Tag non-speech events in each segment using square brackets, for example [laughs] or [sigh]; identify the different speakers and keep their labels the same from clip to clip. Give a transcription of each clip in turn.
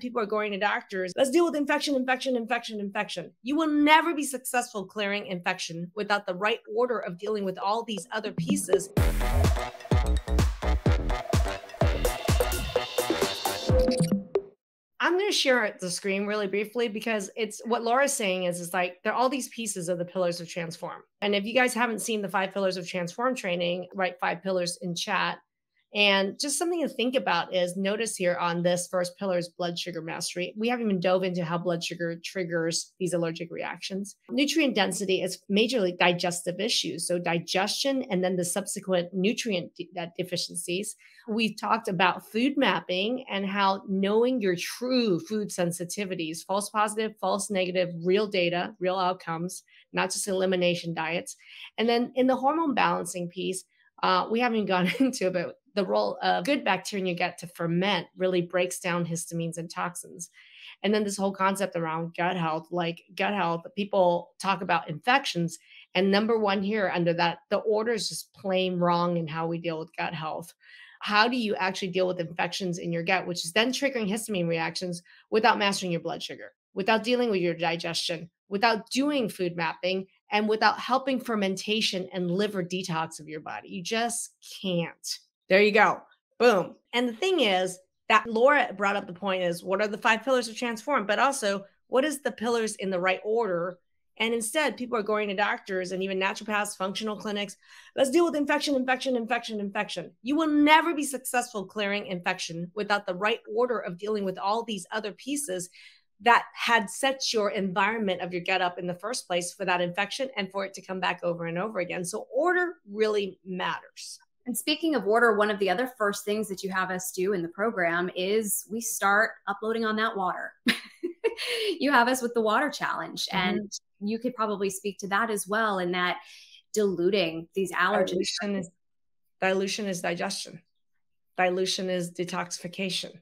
Speaker 1: People are going to doctors. Let's deal with infection, infection, infection, infection. You will never be successful clearing infection without the right order of dealing with all these other pieces. I'm going to share the screen really briefly because it's what Laura's saying is, is like there are all these pieces of the pillars of transform. And if you guys haven't seen the five pillars of transform training, write five pillars in chat and just something to think about is notice here on this first pillar is blood sugar mastery. We haven't even dove into how blood sugar triggers these allergic reactions. Nutrient density is majorly digestive issues. So digestion and then the subsequent nutrient de- deficiencies. We've talked about food mapping and how knowing your true food sensitivities, false positive, false negative, real data, real outcomes, not just elimination diets. And then in the hormone balancing piece, uh, we haven't gone [laughs] into it, but the role of good bacteria in your gut to ferment really breaks down histamines and toxins. And then this whole concept around gut health, like gut health, people talk about infections. And number one here under that, the order is just plain wrong in how we deal with gut health. How do you actually deal with infections in your gut, which is then triggering histamine reactions without mastering your blood sugar, without dealing with your digestion, without doing food mapping, and without helping fermentation and liver detox of your body? You just can't. There you go. Boom. And the thing is that Laura brought up the point is what are the five pillars of transform, but also what is the pillars in the right order? And instead, people are going to doctors and even naturopaths, functional clinics. Let's deal with infection, infection, infection, infection. You will never be successful clearing infection without the right order of dealing with all these other pieces that had set your environment of your get up in the first place for that infection and for it to come back over and over again. So, order really matters.
Speaker 2: And speaking of water, one of the other first things that you have us do in the program is we start uploading on that water. [laughs] you have us with the water challenge, mm-hmm. and you could probably speak to that as well. In that diluting these allergens.
Speaker 1: Dilution is, dilution is digestion. Dilution is detoxification,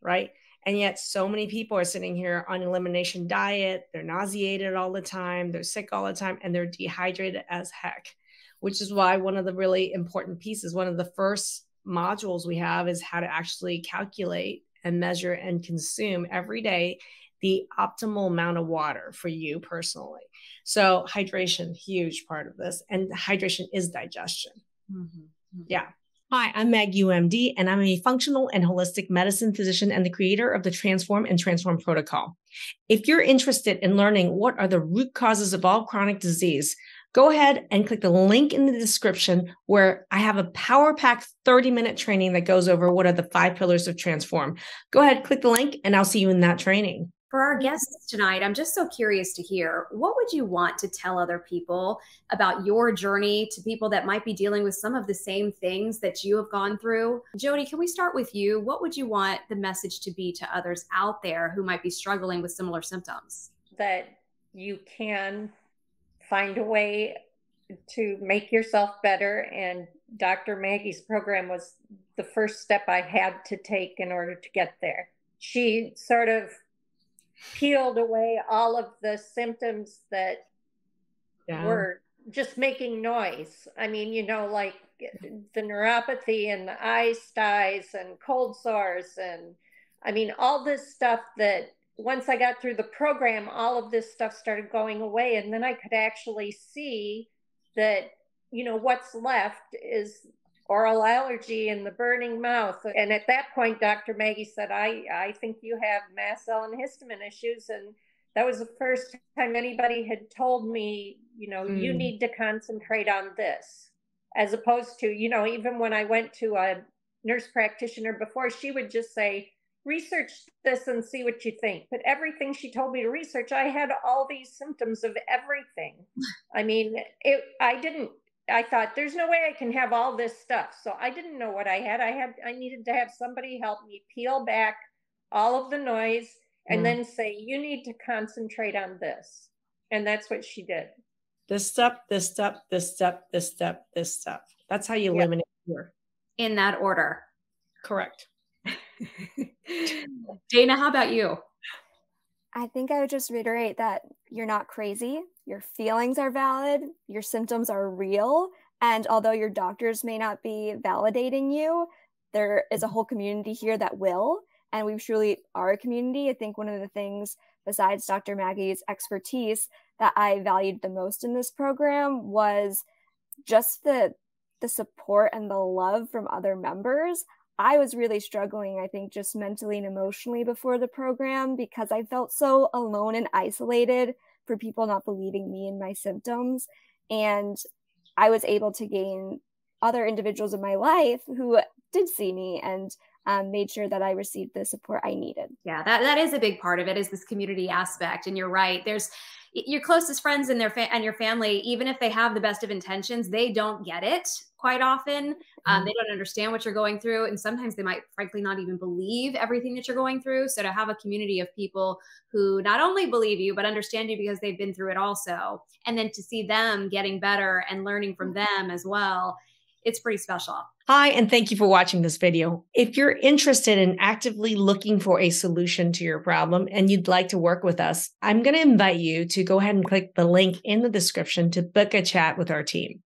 Speaker 1: right? And yet, so many people are sitting here on elimination diet. They're nauseated all the time. They're sick all the time, and they're dehydrated as heck which is why one of the really important pieces, one of the first modules we have is how to actually calculate and measure and consume every day the optimal amount of water for you personally. So, hydration, huge part of this. And hydration is digestion. Mm-hmm. mm-hmm. Yeah. Hi, I'm Maggie Yu MD, and I'm a functional and holistic medicine physician and the creator of the Transform and Transform Protocol. If you're interested in learning what are the root causes of all chronic disease, go ahead and click the link in the description where I have a power pack 30 minute training that goes over what are the five pillars of transform. Go ahead, click the link, and I'll see you in that training.
Speaker 2: For our guests tonight, I'm just so curious to hear what would you want to tell other people about your journey to people that might be dealing with some of the same things that you have gone through? Jody, can we start with you? What would you want the message to be to others out there who might be struggling with similar symptoms?
Speaker 3: That you can find a way to make yourself better. And Dr. Maggie's program was the first step I had to take in order to get there. She sort of peeled away all of the symptoms that yeah. were just making noise. I mean, you know, like the neuropathy and the eye styes and cold sores and I mean all this stuff that once I got through the program, all of this stuff started going away. And then I could actually see that, you know, what's left is oral allergy and the burning mouth. And at that point, Dr. Maggie said, I, I think you have mast cell and histamine issues. And that was the first time anybody had told me, you know, mm. you need to concentrate on this, as opposed to, you know, even when I went to a nurse practitioner before, she would just say, research this and see what you think. But everything she told me to research, I had all these symptoms of everything. I mean, it I didn't I thought there's no way I can have all this stuff. So I didn't know what I had. I had I needed to have somebody help me peel back all of the noise and mm. then say you need to concentrate on this. And that's what she did.
Speaker 1: This step, this step, this step, this step, this step. That's how you yep. eliminate fear.
Speaker 2: In that order.
Speaker 1: Correct. [laughs] [laughs]
Speaker 2: Dana, how about you?
Speaker 4: I think I would just reiterate that you're not crazy. Your feelings are valid. Your symptoms are real. And although your doctors may not be validating you, there is a whole community here that will. and we truly are a community. I think one of the things, besides Dr. Maggie's expertise, that I valued the most in this program was just the the support and the love from other members. I was really struggling, I think, just mentally and emotionally before the program because I felt so alone and isolated for people not believing me and my symptoms. And I was able to gain other individuals in my life who did see me and um, made sure that I received the support I needed.
Speaker 2: Yeah, that, that is a big part of it is this community aspect. And you're right. There's your closest friends and their fa- and your family, even if they have the best of intentions, they don't get it quite often. Um, mm-hmm. they don't understand what you're going through. And sometimes they might frankly not even believe everything that you're going through. So to have a community of people who not only believe you, but understand you because they've been through it also, and then to see them getting better and learning from mm-hmm. them as well it's pretty special.
Speaker 1: Hi, and thank you for watching this video. If you're interested in actively looking for a solution to your problem and you'd like to work with us, I'm going to invite you to go ahead and click the link in the description to book a chat with our team.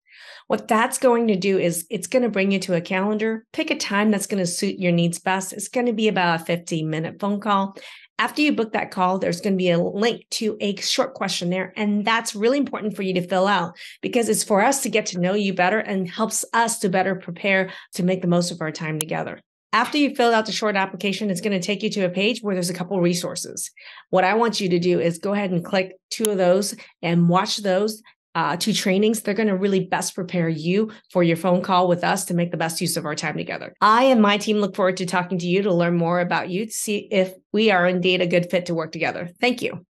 Speaker 1: What that's going to do is it's going to bring you to a calendar, pick a time that's going to suit your needs best. It's going to be about a 15 minute phone call. After you book that call, there's going to be a link to a short questionnaire. And that's really important for you to fill out because it's for us to get to know you better and helps us to better prepare to make the most of our time together. After you fill out the short application, it's going to take you to a page where there's a couple resources. What I want you to do is go ahead and click two of those and watch those uh, two trainings, they're going to really best prepare you for your phone call with us to make the best use of our time together. I and my team look forward to talking to you to learn more about you to see if we are indeed a good fit to work together. Thank you.